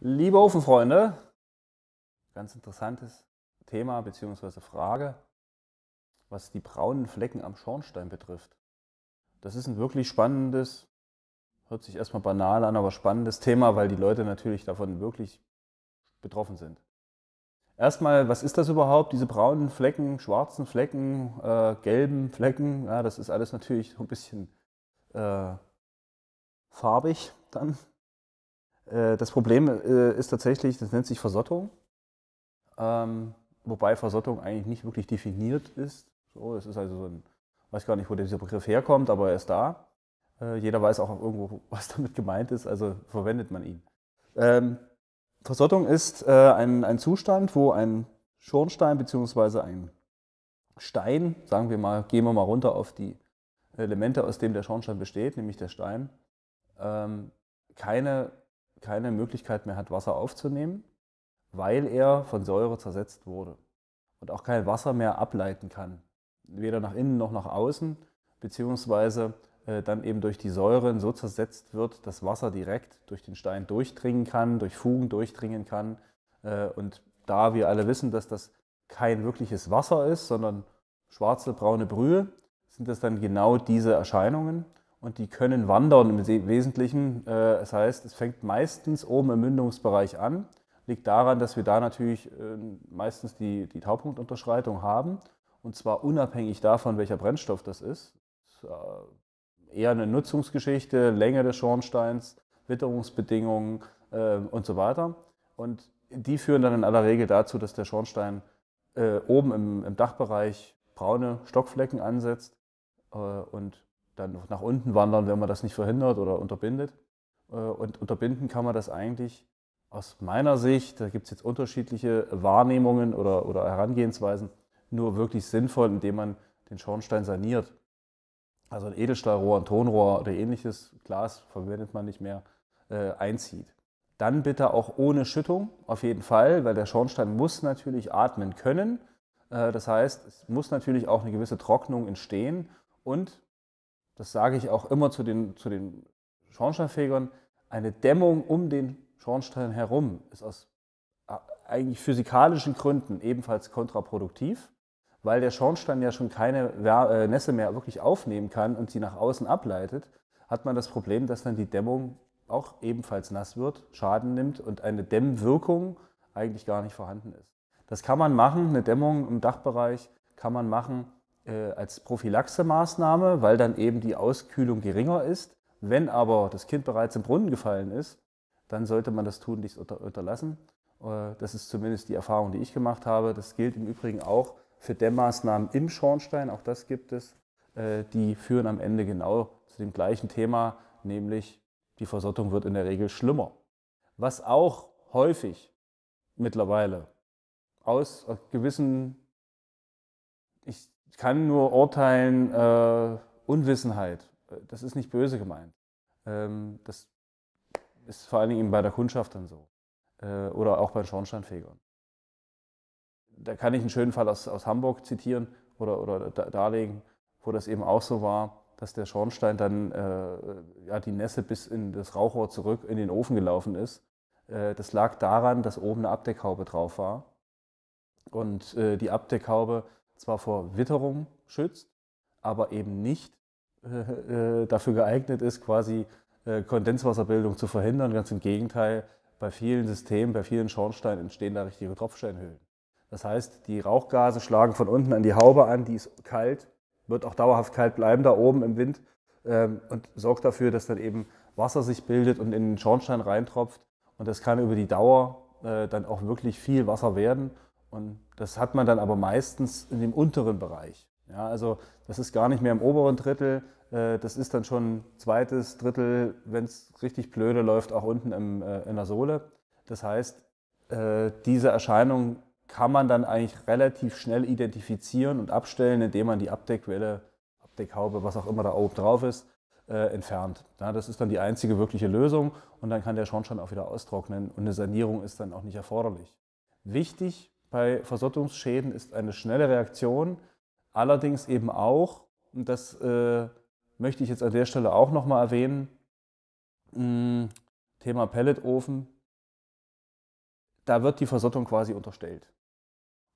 Liebe Ofenfreunde, ganz interessantes Thema bzw. Frage, was die braunen Flecken am Schornstein betrifft. Das ist ein wirklich spannendes, hört sich erstmal banal an, aber spannendes Thema, weil die Leute natürlich davon wirklich betroffen sind. Erstmal, was ist das überhaupt? Diese braunen Flecken, schwarzen Flecken, äh, gelben Flecken, ja, das ist alles natürlich so ein bisschen äh, farbig dann. Äh, das Problem äh, ist tatsächlich, das nennt sich Versottung. Ähm, wobei Versottung eigentlich nicht wirklich definiert ist. So, es ist also so ein, weiß gar nicht, wo dieser Begriff herkommt, aber er ist da. Äh, jeder weiß auch irgendwo, was damit gemeint ist, also verwendet man ihn. Ähm, Versottung ist äh, ein, ein Zustand, wo ein Schornstein bzw. ein Stein, sagen wir mal, gehen wir mal runter auf die Elemente, aus denen der Schornstein besteht, nämlich der Stein, ähm, keine, keine Möglichkeit mehr hat, Wasser aufzunehmen, weil er von Säure zersetzt wurde und auch kein Wasser mehr ableiten kann, weder nach innen noch nach außen, beziehungsweise äh, dann eben durch die Säuren so zersetzt wird, dass Wasser direkt durch den Stein durchdringen kann, durch Fugen durchdringen kann. Äh, und da wir alle wissen, dass das kein wirkliches Wasser ist, sondern schwarze, braune Brühe, sind das dann genau diese Erscheinungen. Und die können wandern im Wesentlichen. Äh, das heißt, es fängt meistens oben im Mündungsbereich an. Liegt daran, dass wir da natürlich meistens die, die Taupunktunterschreitung haben. Und zwar unabhängig davon, welcher Brennstoff das ist eher eine Nutzungsgeschichte, Länge des Schornsteins, Witterungsbedingungen äh, und so weiter. Und die führen dann in aller Regel dazu, dass der Schornstein äh, oben im, im, Dachbereich braune Stockflecken ansetzt äh, und dann nach unten wandern, wenn man das nicht verhindert oder unterbindet. Äh, und unterbinden kann man das eigentlich aus meiner Sicht, da gibt es jetzt unterschiedliche Wahrnehmungen oder, oder Herangehensweisen, nur wirklich sinnvoll, indem man den Schornstein saniert also ein Edelstahlrohr, ein Tonrohr oder ähnliches, Glas verwendet man nicht mehr, äh, einzieht. Dann bitte auch ohne Schüttung, auf jeden Fall, weil der Schornstein muss natürlich atmen können. Äh, das heißt, es muss natürlich auch eine gewisse Trocknung entstehen und, das sage ich auch immer zu den, zu den Schornsteinfegern, eine Dämmung um den Schornstein herum ist aus äh, eigentlich physikalischen Gründen ebenfalls kontraproduktiv weil der Schornstein ja schon keine äh, Nässe mehr wirklich aufnehmen kann und sie nach außen ableitet, hat man das Problem, dass dann die Dämmung auch ebenfalls nass wird, Schaden nimmt und eine Dämmwirkung eigentlich gar nicht vorhanden ist. Das kann man machen, eine Dämmung im Dachbereich kann man machen äh, als Prophylaxe-Maßnahme, weil dann eben die Auskühlung geringer ist. Wenn aber das Kind bereits im Brunnen gefallen ist, dann sollte man das tunlichst unter, unterlassen. Äh, das ist zumindest die Erfahrung, die ich gemacht habe. Das gilt im Übrigen auch für Dämmmaßnahmen im Schornstein, auch das gibt es, äh, die führen am Ende genau zu dem gleichen Thema, nämlich die Versottung wird in der Regel schlimmer. Was auch häufig mittlerweile aus gewissen, ich kann nur urteilen, äh, Unwissenheit, das ist nicht böse gemeint. Ähm, das ist vor allen Dingen bei der Kundschaft dann so. Äh, oder auch bei Schornsteinfegern da kann ich einen schönen Fall aus, aus Hamburg zitieren oder, oder darlegen, wo das eben auch so war, dass der Schornstein dann äh, ja, die Nässe bis in das Rauchrohr zurück in den Ofen gelaufen ist. Äh, das lag daran, dass oben eine Abdeckhaube drauf war und äh, die Abdeckhaube zwar vor Witterung schützt, aber eben nicht äh, äh, dafür geeignet ist, quasi äh, Kondenswasserbildung zu verhindern. Ganz im Gegenteil, bei vielen Systemen, bei vielen Schornsteinen entstehen da richtige Tropfsteinhöhlen. Das heißt, die Rauchgase schlagen von unten an die Haube an, die ist kalt, wird auch dauerhaft kalt bleiben da oben im Wind ähm, und sorgt dafür, dass dann eben Wasser sich bildet und in den Schornstein reintropft. Und das kann über die Dauer äh, dann auch wirklich viel Wasser werden. Und das hat man dann aber meistens in dem unteren Bereich. Ja, also das ist gar nicht mehr im oberen Drittel, äh, das ist dann schon zweites Drittel, wenn es richtig blöde läuft, auch unten im, äh, in der Sohle. Das heißt, äh, diese Erscheinung kann man dann eigentlich relativ schnell identifizieren und abstellen, indem man die Abdeckwelle, Abdeckhaube, was auch immer da oben drauf ist, entfernt. Das ist dann die einzige wirkliche Lösung und dann kann der Schornstein auch wieder austrocknen und eine Sanierung ist dann auch nicht erforderlich. Wichtig bei Versottungsschäden ist eine schnelle Reaktion, allerdings eben auch, und das äh, möchte ich jetzt an der Stelle auch nochmal erwähnen, mh, hm, Thema Pelletofen da wird die Versottung quasi unterstellt.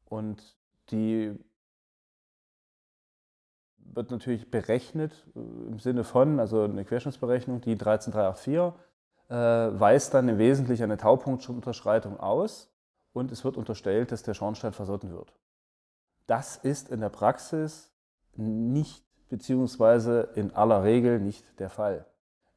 Und die wird natürlich berechnet äh, im Sinne von, also eine Querschnittsberechnung, die 13384 äh, weist dann im Wesentlichen eine Taupunktunterschreitung aus und es wird unterstellt, dass der Schornstein versotten wird. Das ist in der Praxis nicht beziehungsweise in aller Regel nicht der Fall.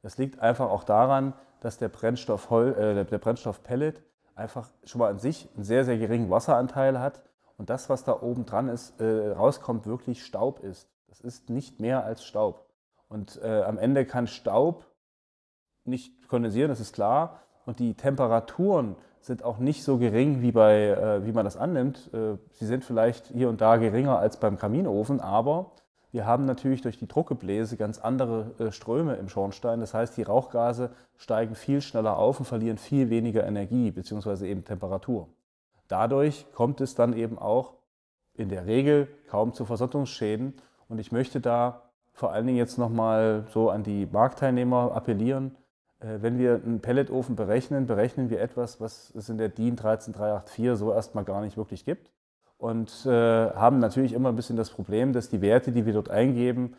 Das liegt einfach auch daran, dass der Brennstoff, äh, der Brennstoff Pellet einfach schon mal an sich einen sehr, sehr geringen Wasseranteil hat und das, was da oben dran ist, äh, rauskommt, wirklich Staub ist. Das ist nicht mehr als Staub. Und äh, am Ende kann Staub nicht kondensieren, das ist klar. Und die Temperaturen sind auch nicht so gering, wie, bei, äh, wie man das annimmt. Äh, sie sind vielleicht hier und da geringer als beim Kaminofen, aber wir haben natürlich durch die Druckgebläse ganz andere äh, Ströme im Schornstein. Das heißt, die Rauchgase steigen viel schneller auf und verlieren viel weniger Energie bzw. eben Temperatur. Dadurch kommt es dann eben auch in der Regel kaum zu Versottungsschäden. Und ich möchte da vor allen Dingen jetzt nochmal so an die Marktteilnehmer appellieren. Äh, wenn wir einen Pelletofen berechnen, berechnen wir etwas, was es in der DIN 13384 so erstmal gar nicht wirklich gibt. Und äh, haben natürlich immer ein bisschen das Problem, dass die Werte, die wir dort eingeben,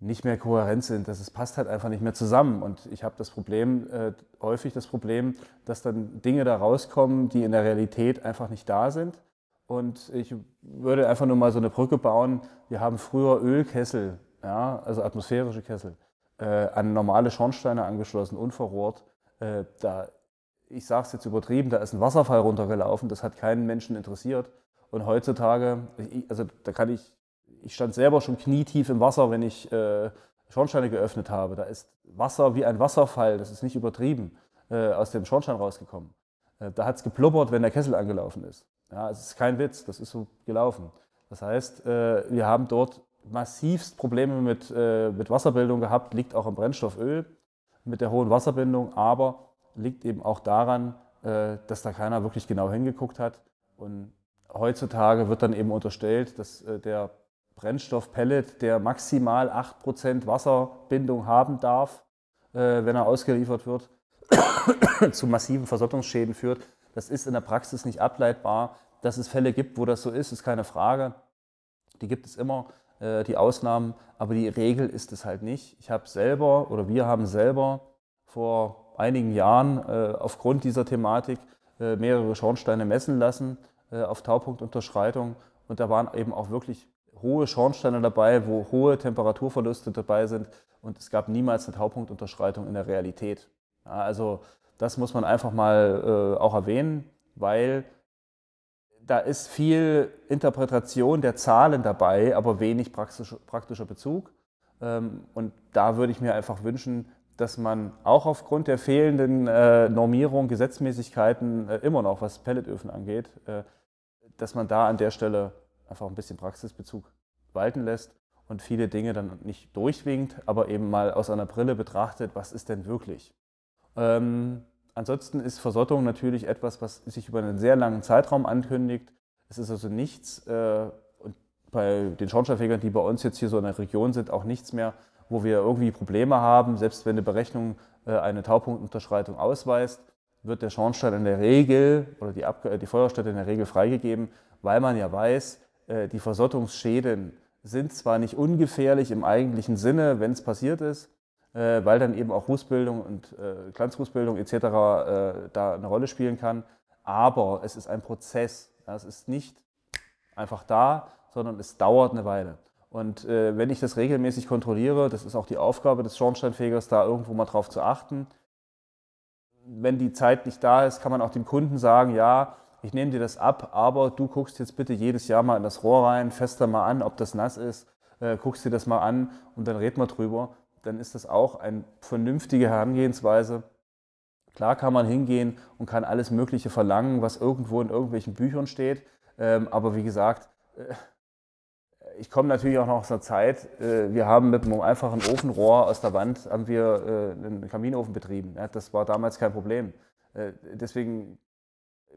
nicht mehr kohärent sind. Das ist, passt halt einfach nicht mehr zusammen. Und ich habe das Problem, äh, häufig das Problem, dass dann Dinge da rauskommen, die in der Realität einfach nicht da sind. Und ich würde einfach nur mal so eine Brücke bauen. Wir haben früher Ölkessel, ja, also atmosphärische Kessel, äh, an normale Schornsteine angeschlossen, unverrohrt. Äh, da, ich sage es jetzt übertrieben, da ist ein Wasserfall runtergelaufen, das hat keinen Menschen interessiert. Und heutzutage, also da kann ich ich stand selber schon knietief im Wasser, wenn ich äh, Schornsteine geöffnet habe. Da ist Wasser wie ein Wasserfall, das ist nicht übertrieben, äh, aus dem Schornstein rausgekommen. Äh, da hat es geplubbert, wenn der Kessel angelaufen ist. Ja, es ist kein Witz, das ist so gelaufen. Das heißt, äh, wir haben dort massivst Probleme mit, äh, mit Wasserbildung gehabt, liegt auch am Brennstofföl mit der hohen Wasserbindung, aber liegt eben auch daran, äh, dass da keiner wirklich genau hingeguckt hat. Und heutzutage wird dann eben unterstellt, dass der Brennstoffpellet, der maximal 8% Wasserbindung haben darf, äh, wenn er ausgeliefert wird, zu massiven Versottungsschäden führt. Das ist in der Praxis nicht ableitbar. Dass es Fälle gibt, wo das so ist, ist keine Frage. Die gibt es immer, äh, die Ausnahmen, aber die Regel ist es halt nicht. Ich habe selber oder wir haben selber vor einigen Jahren äh, aufgrund dieser Thematik äh, mehrere Schornsteine messen lassen äh, auf Taupunktunterschreitung und da waren eben auch wirklich hohe Schornsteine dabei, wo hohe Temperaturverluste dabei sind und es gab niemals eine Taupunktunterschreitung in der Realität. Ja, also das muss man einfach mal äh, auch erwähnen, weil da ist viel Interpretation der Zahlen dabei, aber wenig praktisch, praktischer Bezug. Ähm, und da würde ich mir einfach wünschen, dass man auch aufgrund der fehlenden äh, Normierung, Gesetzmäßigkeiten äh, immer noch, was Pelletöfen angeht, äh, dass man da an der Stelle einfach ein bisschen Praxisbezug walten lässt und viele Dinge dann nicht durchwinkt, aber eben mal aus einer Brille betrachtet, was ist denn wirklich. Ähm, ansonsten ist Versottung natürlich etwas, was sich über einen sehr langen Zeitraum ankündigt. Es ist also nichts, äh, und bei den Schornsteinfegern, die bei uns jetzt hier so in der Region sind, auch nichts mehr, wo wir irgendwie Probleme haben. Selbst wenn eine Berechnung äh, eine Taupunktunterschreitung ausweist, wird der Schornstein in der Regel oder die, Ab die Feuerstätte in der Regel freigegeben, weil man ja weiß, äh, die Versottungsschäden sind zwar nicht ungefährlich im eigentlichen Sinne, wenn es passiert ist, weil dann eben auch Rußbildung und äh, Glanzrußbildung etc. da eine Rolle spielen kann, aber es ist ein Prozess. Es ist nicht einfach da, sondern es dauert eine Weile. Und wenn ich das regelmäßig kontrolliere, das ist auch die Aufgabe des Schornsteinfegers, da irgendwo mal drauf zu achten. Wenn die Zeit nicht da ist, kann man auch dem Kunden sagen, ja, ich nehme dir das ab, aber du guckst jetzt bitte jedes Jahr mal in das Rohr rein, fester mal an, ob das nass ist, äh, guckst dir das mal an und dann red mal drüber. Dann ist das auch eine vernünftige Herangehensweise. Klar kann man hingehen und kann alles Mögliche verlangen, was irgendwo in irgendwelchen Büchern steht. Ähm, aber wie gesagt, äh, ich komme natürlich auch noch aus einer Zeit, äh, wir haben mit einem einfachen Ofenrohr aus der Wand haben wir äh, einen Kaminofen betrieben. Das war damals kein Problem. Deswegen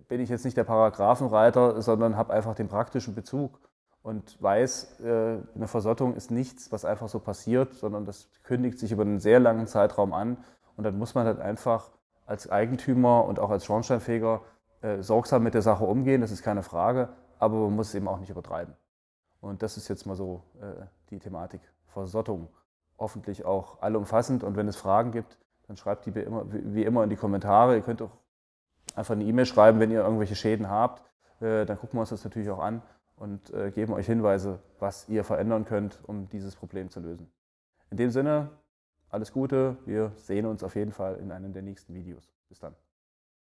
bin ich jetzt nicht der Paragraphenreiter, sondern habe einfach den praktischen Bezug und weiß, äh, eine Versottung ist nichts, was einfach so passiert, sondern das kündigt sich über einen sehr langen Zeitraum an und dann muss man halt einfach als Eigentümer und auch als Schornsteinfeger äh, sorgsam mit der Sache umgehen, das ist keine Frage, aber man muss es eben auch nicht übertreiben. Und das ist jetzt mal so äh, die Thematik Versottung. Hoffentlich auch allumfassend und wenn es Fragen gibt, dann schreibt die wie immer, in die Kommentare. Ihr könnt auch einfach eine E-Mail schreiben, wenn ihr irgendwelche Schäden habt. Dann gucken wir uns das natürlich auch an und äh, geben euch Hinweise, was ihr verändern könnt, um dieses Problem zu lösen. In dem Sinne, alles Gute, wir sehen uns auf jeden Fall in einem der nächsten Videos. Bis dann.